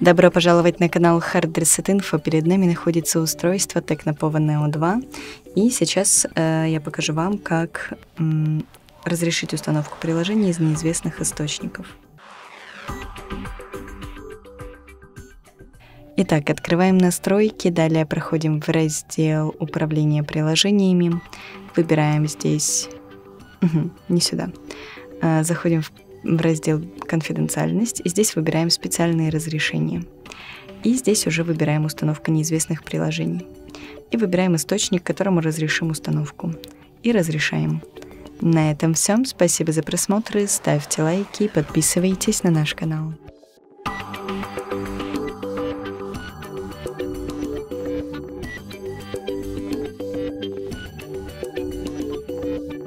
Добро пожаловать на канал Hard Reset Info. Перед нами находится устройство Tecnopova Neo 2. И сейчас э, я покажу вам, как м, разрешить установку приложения из неизвестных источников. Итак, открываем настройки, далее проходим в раздел управления приложениями, выбираем здесь, угу, не сюда, э, заходим в в раздел «Конфиденциальность», и здесь выбираем специальные разрешения. И здесь уже выбираем установку неизвестных приложений. И выбираем источник, которому разрешим установку. И разрешаем. На этом все. Спасибо за просмотр. Ставьте лайки и подписывайтесь на наш канал.